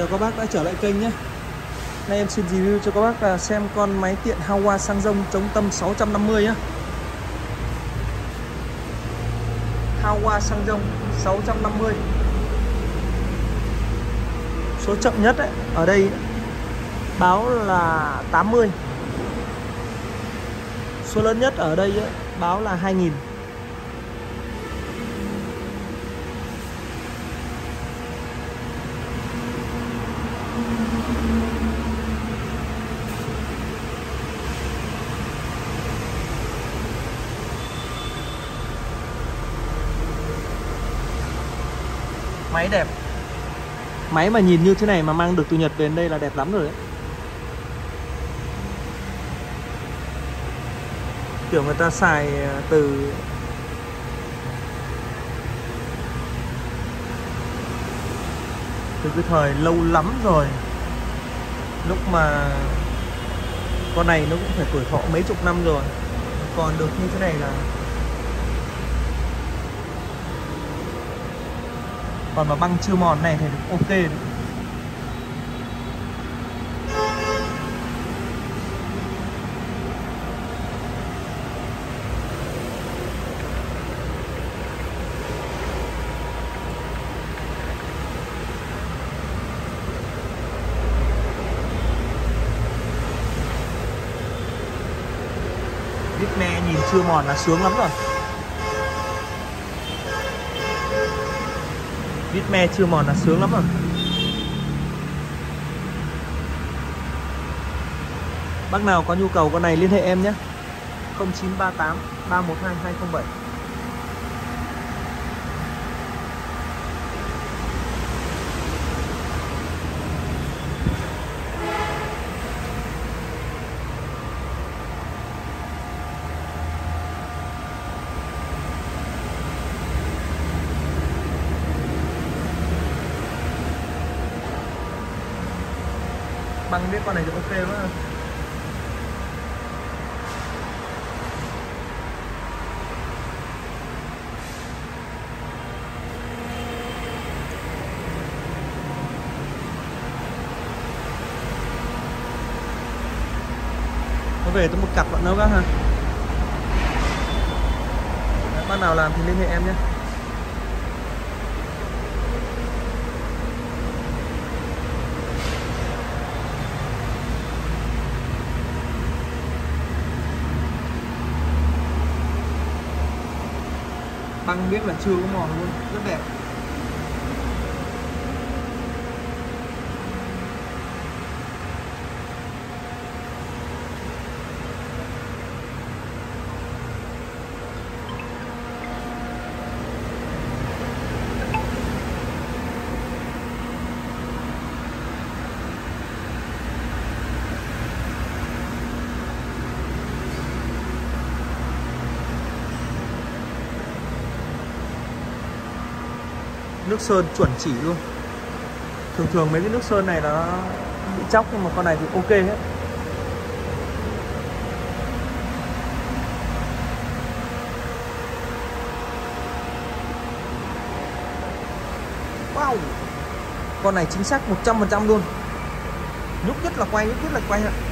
Chào các bác đã trở lại kênh nhé. Nay em xin review cho các bác là xem con máy tiện Hawa xăng rông chống tâm 650 nhé. Hawa xăng rông 650 Số chậm nhất ấy, ở đây báo là 80 Số lớn nhất ở đây ấy, báo là 2000 Máy đẹp. Máy mà nhìn như thế này mà mang được từ Nhật về đây là đẹp lắm rồi đấy. Kiểu người ta xài à, từ Từ cái thời lâu lắm rồi. Lúc mà Con này nó cũng phải tuổi thọ mấy chục năm rồi. Còn được như thế này là còn mà băng chưa mòn này thì ok đấy. me nhìn chưa mòn là sướng lắm rồi Vít me chưa mòn, là sướng lắm rồi. Bác nào có nhu cầu con này liên hệ em nhé. 0938 312 207 băng biết con này thì ok quá. Có về tôi một cặp bọn đâu các ha? Bác nào làm thì liên hệ em nhé băng biết là chưa có mòn luôn. Rất đẹp. Nước sơn chuẩn chỉ luôn. Thường thường mấy cái nước sơn này nó bị chóc nhưng mà con này thì ok hết. Wow! Con này chính xác 100% luôn. Nhúc nhất là quay, nhúc nhất là quay ạ.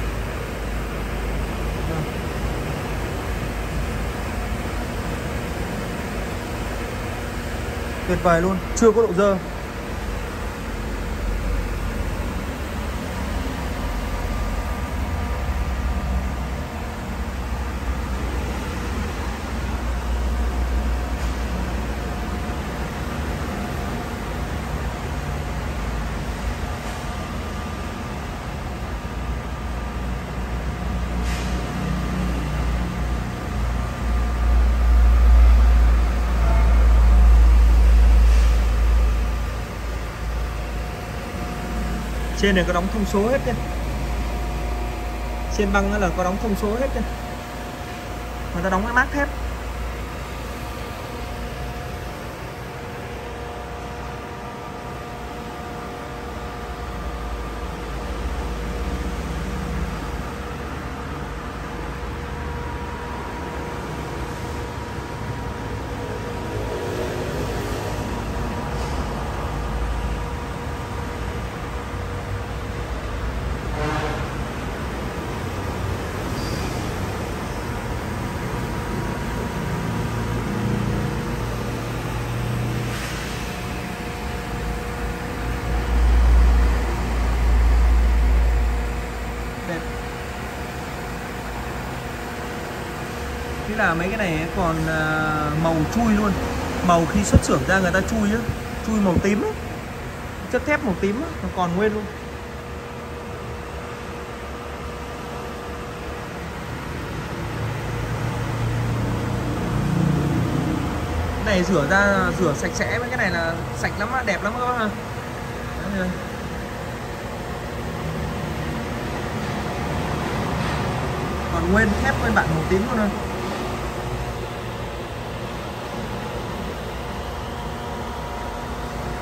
Tuyệt vời luôn chưa có độ dơ. Trên này có đóng thông số hết kia trên băng là có đóng thông số hết kia người ta đóng cái mát thép. Thế là mấy cái này còn à, màu chui luôn. Màu khi xuất xưởng ra người ta chui á Chui màu tím ấy. Chất thép màu tím ấy, nó còn nguyên luôn. Cái này rửa ra rửa sạch sẽ mấy cái này là sạch lắm á, đẹp lắm các bác ha còn nguyên thép nguyên bản màu tím luôn thôi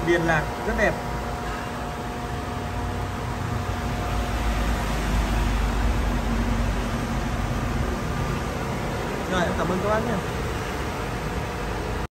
liên lạc rất đẹp. Rồi cảm ơn các bác nhé.